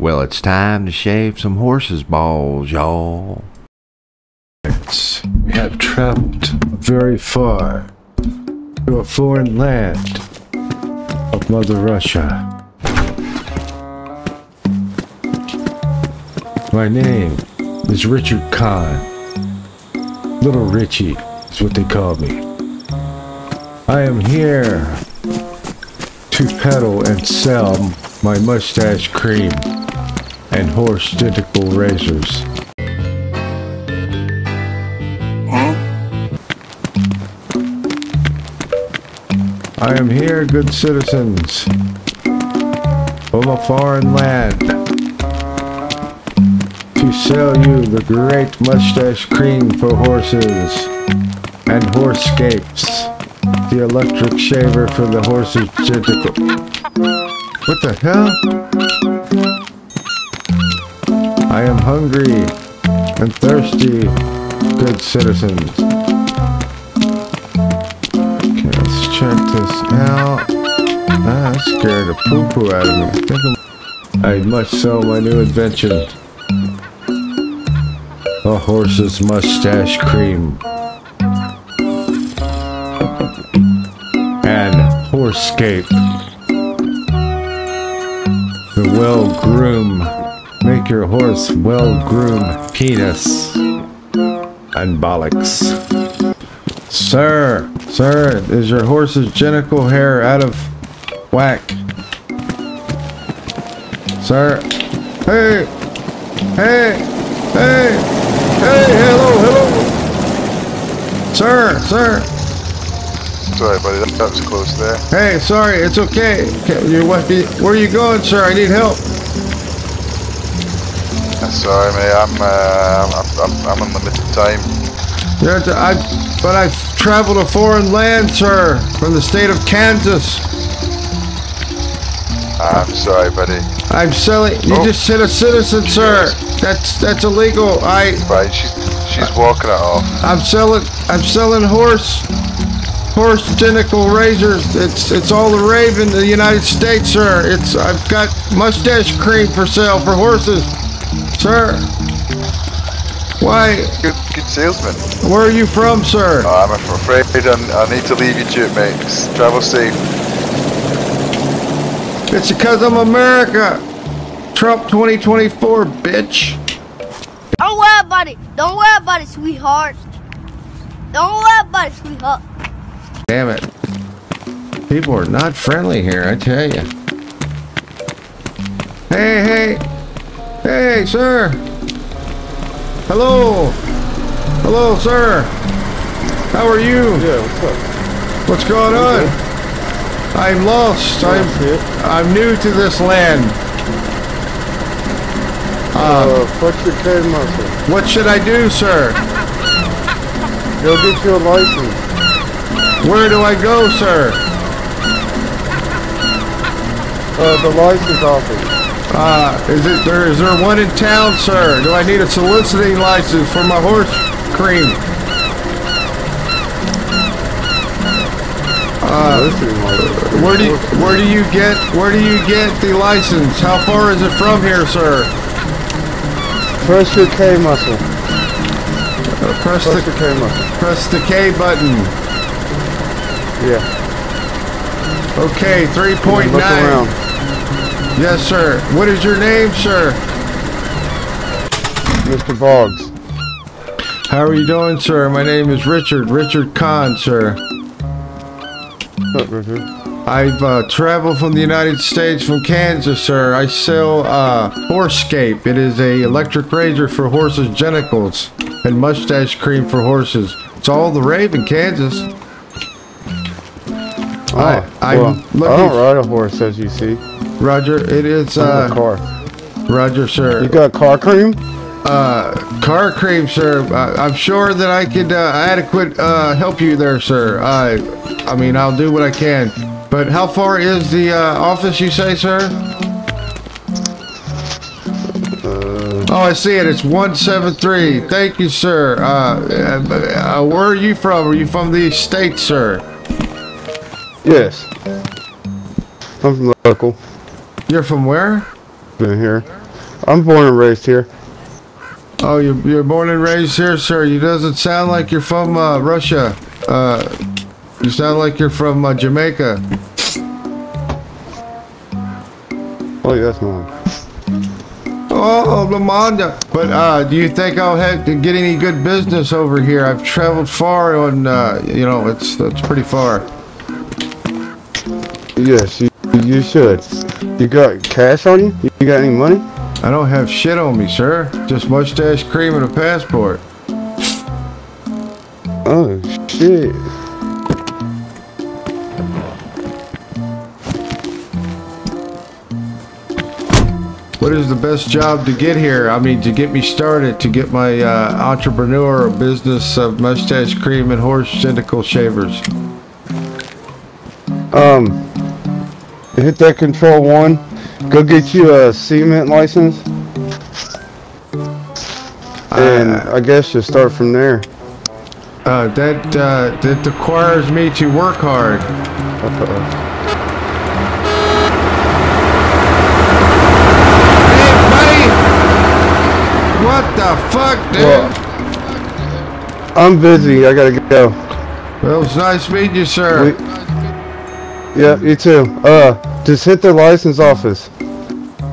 Well, it's time to shave some horses' balls, y'all. We have traveled very far to a foreign land of Mother Russia. My name is Richard Kahn. Little Richie is what they call me. I am here to peddle and sell my mustache cream and horse tentacle razors. I am here, good citizens, from a foreign land, to sell you the great mustache cream for horses and horse horsescapes, the electric shaver for the horse's tentacle. What the hell? I am hungry and thirsty, good citizens. Okay, let's check this out. Ah, that scared the poo-poo out of me. I think I'm- I must sell my new invention. A horse's mustache cream. And horsescape. The well-groomed. Your horse well-groomed penis. And bollocks. Sir, sir, is your horse's genital hair out of whack? Sir, hey, hey, hey, hey, hello, hello. Sir, sir, Sorry, buddy, that, was close there. hey, sorry, it's okay. Okay, You, what, where are you going, sir? I need help. Sorry, mate, I'm, uh, I'm, I'm, I'm on limited time. At I, but I've traveled a foreign land, sir, from the state of Kansas. I'm sorry, buddy. I'm selling. You Oh. just hit a citizen, sir. That's that's illegal. I Right, she's, she's walking it off. I'm selling. I'm selling horse horse genital razors. It's it's all the rave in the United States, sir. It's I've got mustache cream for sale for horses, sir. Why? Good, good salesman. Where are you from, sir? Oh, I'm afraid I, I need to leave you to it, mate. Travel safe. It's because I'm America. Trump 2024, bitch. Don't worry about it. Don't worry about it, sweetheart. Don't worry about it, sweetheart. Damn it. People are not friendly here, I tell you. Hey, hey. Hey, sir. Hello. Hello, sir. How are you? Yeah, what's up? What's going on? I'm lost. I'm. I'm new to this land. Uh, flex your K muscle. What should I do, sir? Go get you a license. Where do I go, sir? Uh, the license office. Uh, is it there? Is there one in town, sir? Do I need a soliciting license for my horse cream? License. Where do you, where do you get where do you get the license? How far is it from here, sir? Press your K muscle. Uh, press Press your the K muscle. press the K button. Yeah. Okay, three point nine. Look around. nine. Yes, sir. What is your name, sir? Mr. Boggs. How are you doing, sir? My name is Richard. Richard Kahn, sir. Richard? I've uh, traveled from the United States, from Kansas, sir. I sell uh, Horsescape. It is a electric razor for horses' genitals and mustache cream for horses. It's all the rave in Kansas. Oh, I- I'm well, looking- I don't ride a horse, as you see. Roger, it is I'm in a uh, car. Roger, sir. You got car cream? Uh, car cream, sir. Uh, I'm sure that I could uh, adequate uh, help you there, sir. I, I mean, I'll do what I can. But how far is the uh, office? You say, sir? Uh, Oh, I see it. It's 173. Thank you, sir. Uh, uh, uh, where are you from? Are you from the States, sir? yes. I'm from local. You're from where? Been here. I'm born and raised here. Oh, you're, you're born and raised here, sir. You doesn't sound like you're from uh, Russia. Uh, you sound like you're from uh, Jamaica. Oh, that's mine. Oh, Lamonda. But uh, do you think I'll have to get any good business over here? I've traveled far on, uh, you know, it's it's pretty far. Yes, you, you should. You got cash on you? You got any money? I don't have shit on me, sir. Just mustache cream and a passport. Oh, shit. What is the best job to get here? I mean, to get me started, to get my uh, entrepreneur or business of mustache cream and horse genital shavers. Um, hit that control one. Go get you a cement license. And I guess you start from there. Uh, that uh, that requires me to work hard. Buddy! What the fuck, dude? Well, I'm busy. I gotta go. Well, it's nice meeting you, sir. We, yeah, you too. Uh, just hit the license office.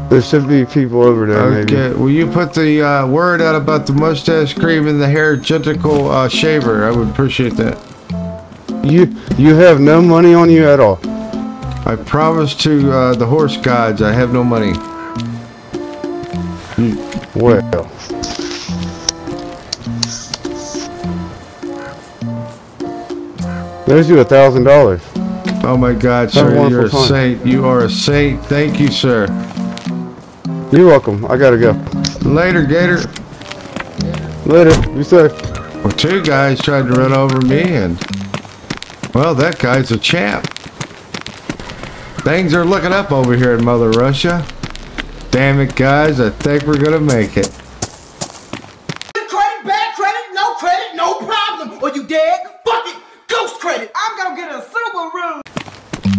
There should be people over there, maybe. Okay, will you put the uh, word out about the mustache cream and the hair genital uh, shaver? I would appreciate that. You you have no money on you at all. I promise to uh, the horse gods I have no money. Well, there's you a thousand dollars. Oh my God, sir, you're a time. saint. You are a saint. Thank you, sir. You're welcome. I gotta go. Later, Gator. Later. You safe. Well, two guys tried to run over me, and well, that guy's a champ. Things are looking up over here in Mother Russia. Damn it, guys! I think we're gonna make it.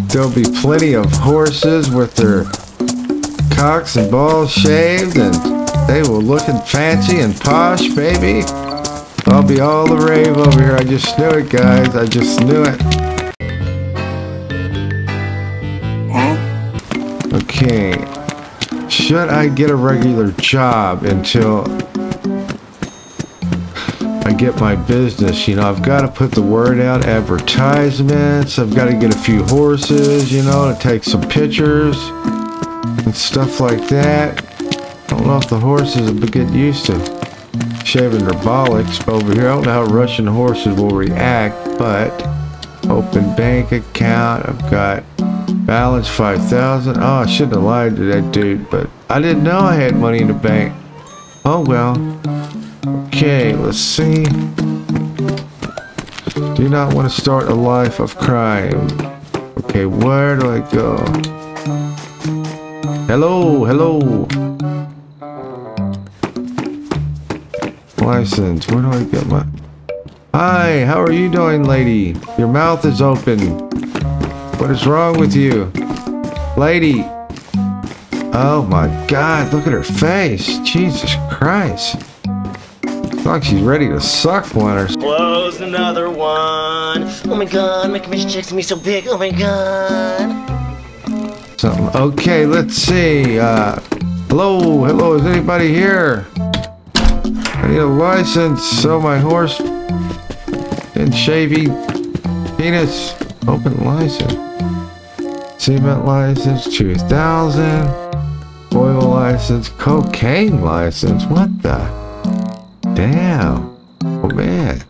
There'll be plenty of horses with their cocks and balls shaved, and they will looking fancy and posh, baby. I'll be all the rave over here. I just knew it, guys. I just knew it. Okay. Should I get a regular job until I get my business? You know, I've got to put the word out, advertisements. I've got to get a few horses, you know, to take some pictures and stuff like that. I don't know if the horses will get used to shaving their bollocks over here. I don't know how Russian horses will react, but open bank account. I've got balance 5,000. Oh, I shouldn't have lied to that dude, but I didn't know I had money in the bank. Oh well. Okay, let's see. Do not want to start a life of crime. Okay, where do I go? Hello, hello. License. Where do I get my... Hi, how are you doing, lady? Your mouth is open. What is wrong with you? Lady. Oh my god, look at her face. Jesus Christ. Like she's ready to suck one or Close another one. Oh my god, my commission checks me so big. Oh my god. something. Okay, let's see. Uh, hello, hello, is anybody here? I need a license so my horse and shavy penis open license. Cement license 2000. Oil license, cocaine license. What the? Damn. Oh man.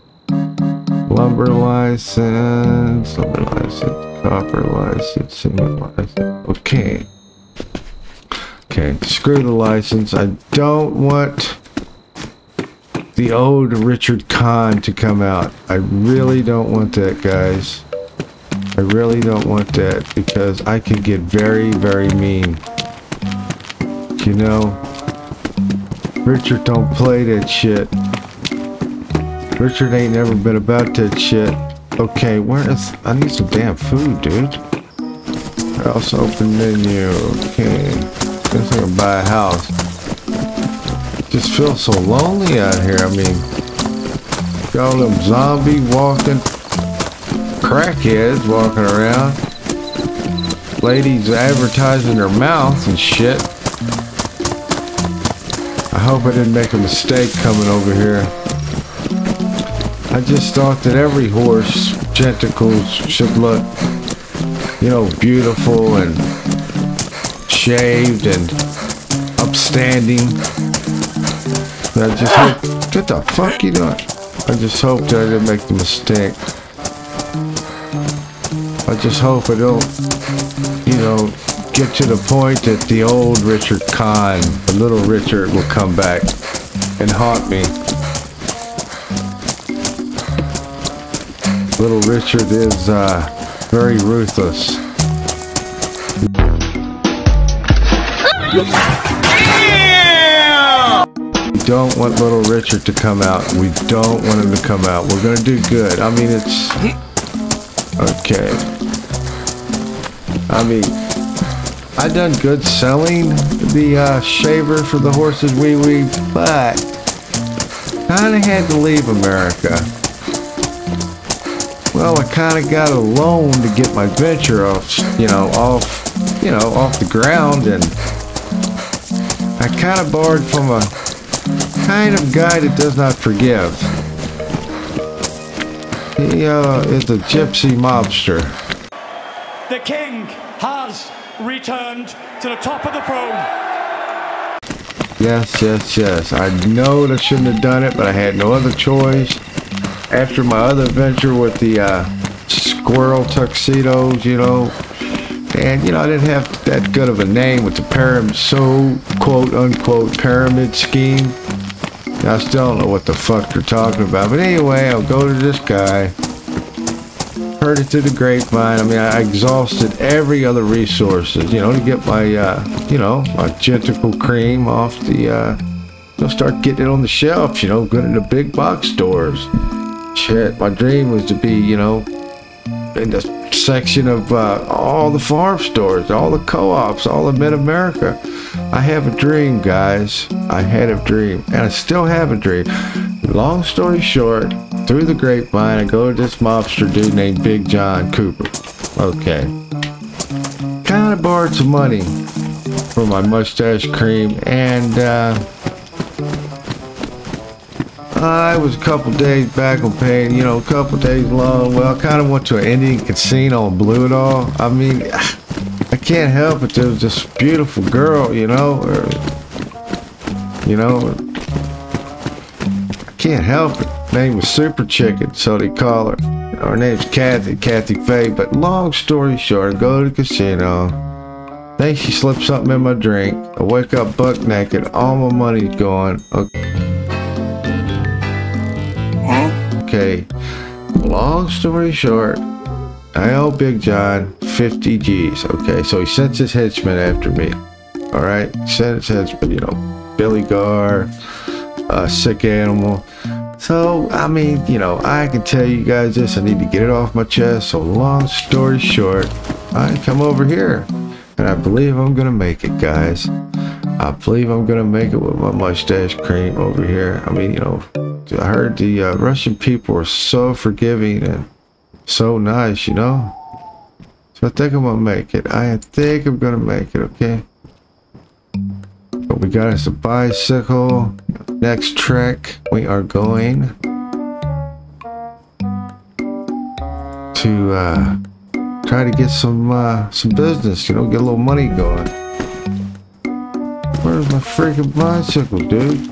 Lumber license, lumber license, copper license, cement license. Okay. Okay, screw the license. I don't want the old Richard Kahn to come out. I really don't want that, guys. I really don't want that because I could get very, very mean. You know, Richard don't play that shit. Richard ain't never been about that shit. Okay, where is... I need some damn food, dude. House open menu. Okay. Guess I'm gonna buy a house. just feel so lonely out here. I mean, got all them zombie walking crackheads walking around. Ladies advertising their mouth and shit. I hope I didn't make a mistake coming over here. I just thought that every horse genticles should look, you know, beautiful and shaved and upstanding. And I just hope, what the fuck you doing? I just hope that I didn't make the mistake. I just hope I don't, you know, get to the point that the old Richard Kahn, the little Richard, will come back and haunt me. Little Richard is uh, very ruthless. We don't want little Richard to come out. We don't want him to come out. We're gonna do good. I mean, it's okay. I mean, I done good selling the uh, shaver for the horses wee wee, but kind of had to leave America. Well, I kind of got a loan to get my venture off, you know, off, you know, off the ground, and I kind of borrowed from a kind of guy that does not forgive. He uh, is a gypsy mobster. The king has returned to the top of the throne. Yes, yes, yes. I know that I shouldn't have done it, but I had no other choice. After my other venture with the uh, squirrel tuxedos, you know, and you know I didn't have that good of a name with the pyramid, so quote unquote pyramid scheme. I still don't know what the fuck they're talking about, but anyway, I'll go to this guy. Heard it through the grapevine. I mean, I exhausted every other resources, you know, to get my, uh, you know, my genticle cream off the, uh, you know, start getting it on the shelves, you know, good in the big box stores. Shit, my dream was to be, you know, in the section of uh, all the farm stores, all the co-ops, all of Mid-America. I have a dream, guys. I had a dream, and I still have a dream. Long story short, through the grapevine, I go to this mobster dude named Big John Cooper. Okay. Kind of borrowed some money for my mustache cream, and uh, I was a couple days back on paying, you know, a couple days long. Well, I kind of went to an Indian casino and blew it all. I mean, I can't help it. There was this beautiful girl, you know, or, you know, I can't help it. Name was Super Chicken, so they call her. Her name's Kathy, Kathy Faye. But long story short, I go to the casino. Think she slipped something in my drink. I wake up buck naked. All my money's gone. Okay. Okay. Long story short, I owe Big John 50 G's. Okay, so he sends his henchmen after me. All right, sends his henchmen, you know, Billy Gar, uh, Sick Animal. So, I mean, you know, I can tell you guys this. I need to get it off my chest. So, long story short, I come over here. And I believe I'm going to make it, guys. I believe I'm going to make it with my mustache cream over here. I mean, you know, I heard the uh, Russian people are so forgiving and so nice, you know. So I think I'm gonna make it. I think I'm gonna make it, okay? We got us a bicycle. Next trek, we are going to uh, try to get some uh, some business, you know, get a little money going. Where's my freaking bicycle, dude?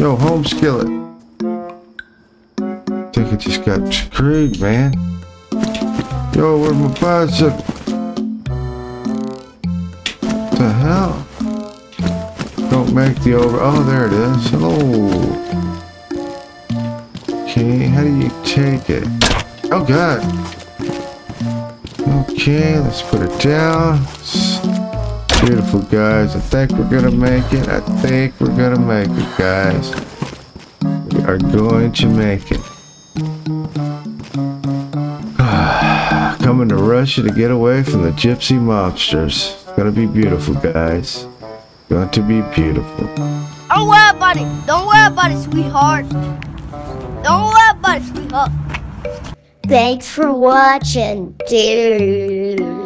Yo, home skillet. I think it just got screwed, man. Yo, where's my bicycle? What the hell? Don't make the over. Oh, there it is. Hello. Okay, how do you take it? Oh, God. Okay, let's put it down. Beautiful, guys. I think we're gonna make it. I think we're gonna make it, guys. We are going to make it. Ah, coming to Russia to get away from the gypsy mobsters. Gonna be beautiful, guys. Going to be beautiful. Don't worry about it. Don't worry about it, sweetheart. Don't worry about it, sweetheart. Thanks for watching, dude.